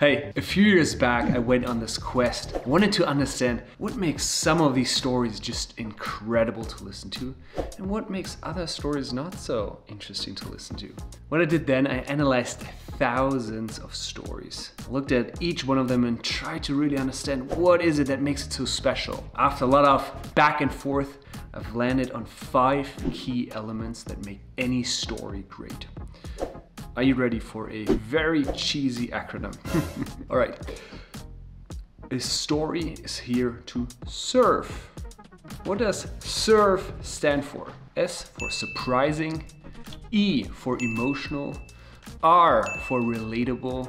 Hey, a few years back I went on this quest. I wanted to understand what makes some of these stories just incredible to listen to and what makes other stories not so interesting to listen to. What I did then, I analyzed thousands of stories. I looked at each one of them and tried to really understand what is it that makes it so special. After a lot of back and forth, I've landed on five key elements that make any story great. Are you ready for a very cheesy acronym? All right. A story is here to serve. What does serve stand for? S for surprising, E for emotional, R for relatable,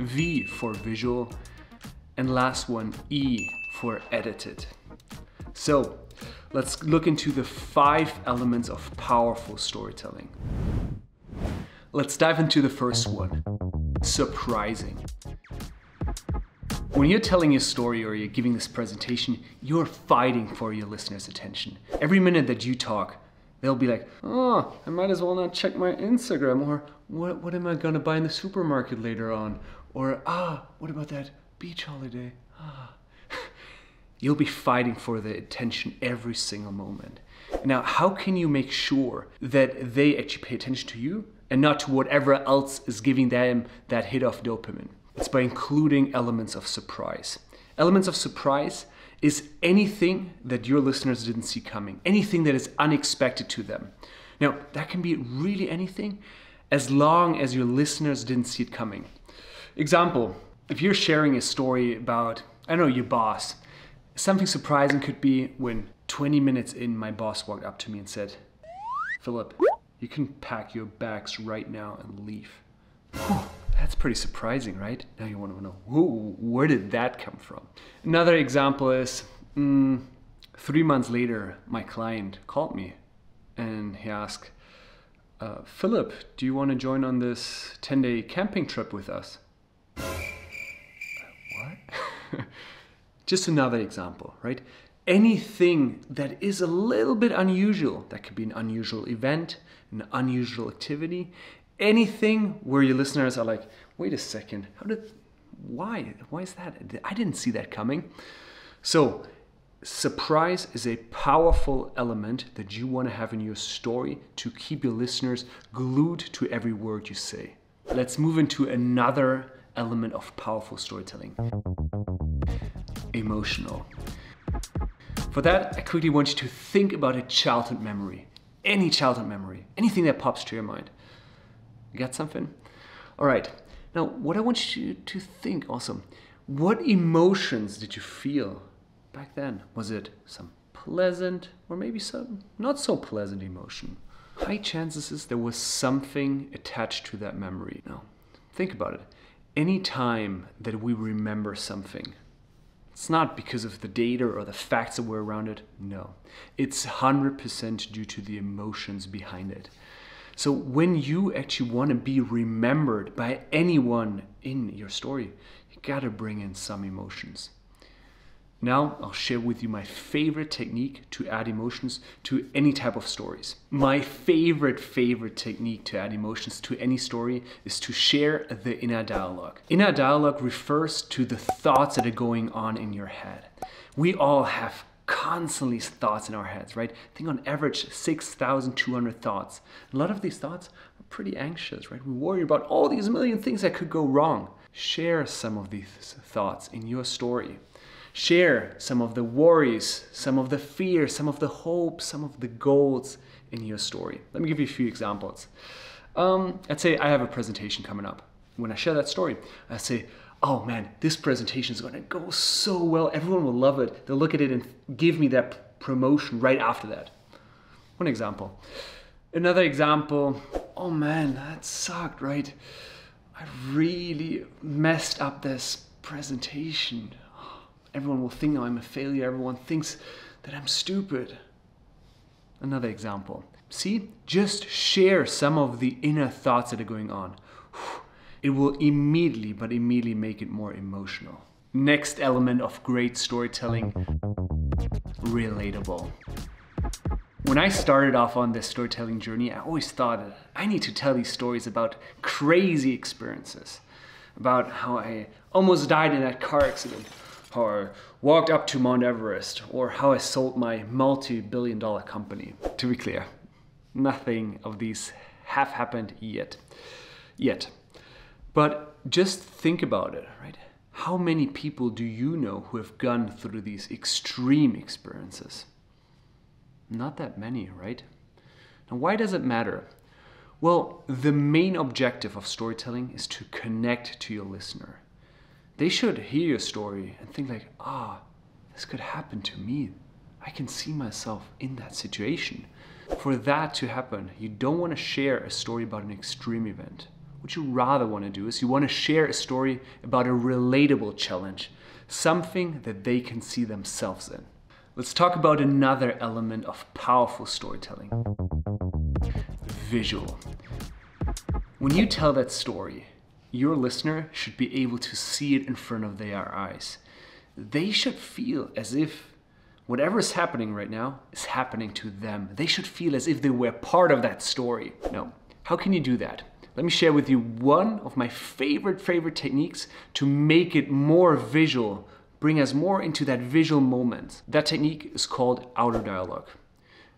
V for visual, and last one, E for edited. So let's look into the five elements of powerful storytelling. Let's dive into the first one, surprising. When you're telling your story or you're giving this presentation, you're fighting for your listeners' attention. Every minute that you talk, they'll be like, oh, I might as well not check my Instagram, or what, what am I gonna buy in the supermarket later on? Or, ah, what about that beach holiday? Ah. You'll be fighting for the attention every single moment. Now, how can you make sure that they actually pay attention to you and not to whatever else is giving them that hit of dopamine. It's by including elements of surprise. Elements of surprise is anything that your listeners didn't see coming, anything that is unexpected to them. Now, that can be really anything as long as your listeners didn't see it coming. Example, if you're sharing a story about, I know, your boss, something surprising could be when 20 minutes in, my boss walked up to me and said, Philipp, you can pack your bags right now and leave. Whew, that's pretty surprising, right? Now you want to know, where did that come from? Another example is mm, three months later, my client called me and he asked, uh, Philipp, do you want to join on this 10 day camping trip with us? what? Just another example, right? Anything that is a little bit unusual. That could be an unusual event, an unusual activity, anything where your listeners are like, wait a second, how did, why? Why is that? I didn't see that coming. So, surprise is a powerful element that you want to have in your story to keep your listeners glued to every word you say. Let's move into another element of powerful storytelling emotional. For that, I quickly want you to think about a childhood memory. Any childhood memory. Anything that pops to your mind. You got something? All right. Now, what I want you to think also, what emotions did you feel back then? Was it some pleasant or maybe some not so pleasant emotion? High chances is there was something attached to that memory. Now, think about it. Any time that we remember something, it's not because of the data or the facts that were around it. No. It's 100% due to the emotions behind it. So when you actually want to be remembered by anyone in your story, you got to bring in some emotions. Now I'll share with you my favorite technique to add emotions to any type of stories. My favorite, favorite technique to add emotions to any story is to share the inner dialogue. Inner dialogue refers to the thoughts that are going on in your head. We all have constantly thoughts in our heads, right? I think on average 6,200 thoughts. A lot of these thoughts are pretty anxious, right? We worry about all these million things that could go wrong. Share some of these thoughts in your story. Share some of the worries, some of the fears, some of the hopes, some of the goals in your story. Let me give you a few examples. Um, let's say I have a presentation coming up. When I share that story, I say, oh man, this presentation is going to go so well. Everyone will love it. They'll look at it and give me that promotion right after that. One example. Another example, oh man, that sucked, right? I really messed up this presentation everyone will think I'm a failure, everyone thinks that I'm stupid. Another example. See, just share some of the inner thoughts that are going on. It will immediately, but immediately make it more emotional. Next element of great storytelling relatable. When I started off on this storytelling journey, I always thought I need to tell these stories about crazy experiences. about how I almost died in that car accident, I walked up to Mount Everest, or how I sold my multi-billion dollar company. To be clear, nothing of these have happened yet. Yet. But just think about it, right? How many people do you know who have gone through these extreme experiences? Not that many, right? And why does it matter? Well, the main objective of storytelling is to connect to your listener. They should hear your story and think like, ah, this could happen to me. I can see myself in that situation. For that to happen, you don't want to share a story about an extreme event. What you rather want to do is you want to share a story about a relatable challenge, something that they can see themselves in. Let's talk about another element of powerful storytelling visual. When you tell that story, your listener should be able to see it in front of their eyes. They should feel as if whatever is happening right now is happening to them. They should feel as if they were part of that story. Now, how can you do that? let me share with you one of my favorite, favorite techniques to make it more visual, bring us more into that visual moment. That technique is called outer dialogue.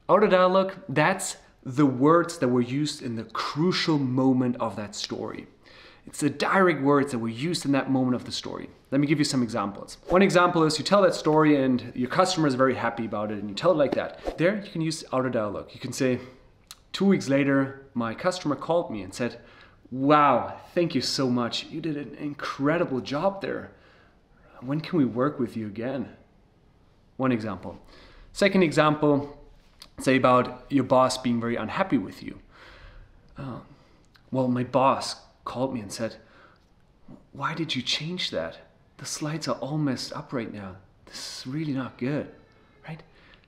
Outer dialogue, that's the words that were used in the crucial moment of that story. It's the direct words that were used in that moment of the story. Let me give you some examples. One example is you tell that story and your customer is very happy about it and you tell it like that. There you can use outer dialogue. You can say, Two weeks later, my customer called me and said, Wow, thank you so much. You did an incredible job there. When can we work with you again? One example. Second example, say about your boss being very unhappy with you. Uh, well, my boss called me and said, Why did you change that? The slides are all messed up right now. This is really not good, right?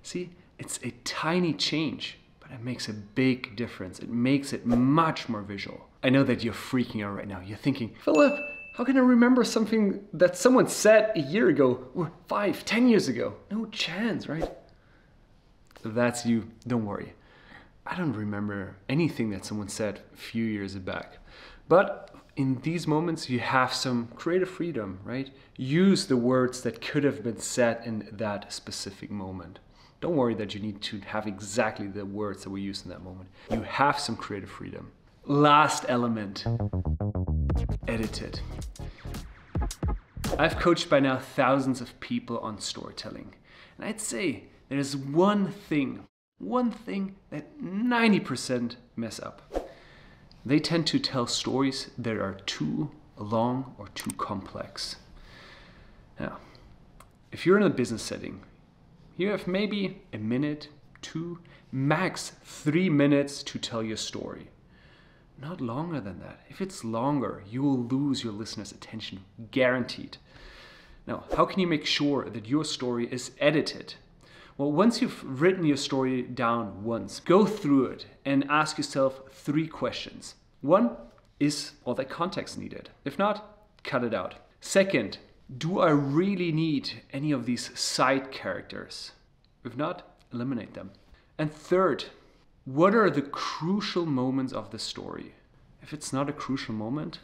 See, it's a tiny change but it makes a big difference. It makes it much more visual. I know that you're freaking out right now. You're thinking, Philipp, how can I remember something that someone said a year ago or five, ten years ago? No chance, right? That's you, don't worry. I don't remember anything that someone said a few years back. But in these moments, you have some creative freedom, right? Use the words that could have been said in that specific moment. Don't worry that you need to have exactly the words that we use in that moment. You have some creative freedom. Last element, edited. I've coached by now thousands of people on storytelling. And I'd say there's one thing, one thing that 90% mess up. They tend to tell stories that are too long or too complex. Now, if you're in a business setting, you have maybe a minute, two, max three minutes to tell your story. Not longer than that. If it's longer, you will lose your listener's attention, guaranteed. Now, how can you make sure that your story is edited? Well, once you've written your story down once, go through it and ask yourself three questions. One, is all that context needed? If not, cut it out. Second, do I really need any of these side characters? If not, eliminate them. And third, what are the crucial moments of the story? If it's not a crucial moment,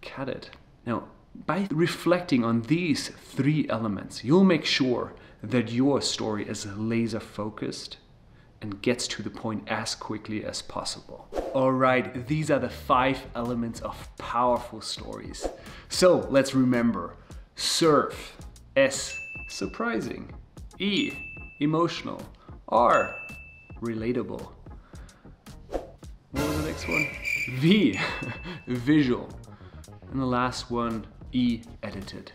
cut it. Now, by reflecting on these three elements, you'll make sure that your story is laser focused and gets to the point as quickly as possible. All right, these are the five elements of powerful stories. So let's remember Surf. S. Surprising. E. Emotional. R. Relatable. What was the next one? V. Visual. And the last one, E. Edited.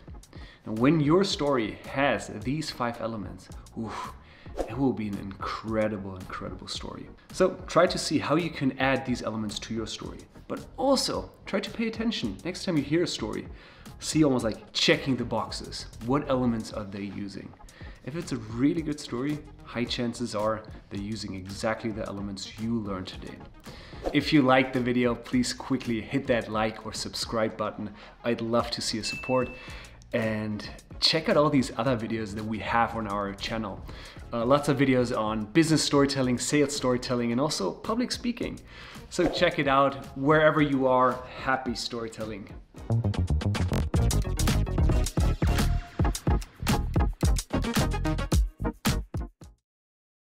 And when your story has these five elements, oof, it will be an incredible, incredible story. So try to see how you can add these elements to your story. But also try to pay attention next time you hear a story see almost like checking the boxes. What elements are they using? If it's a really good story, high chances are they're using exactly the elements you learned today. If you liked the video, please quickly hit that like or subscribe button. I'd love to see your support. And check out all these other videos that we have on our channel. Uh, lots of videos on business storytelling, sales storytelling, and also public speaking. So check it out wherever you are. Happy storytelling.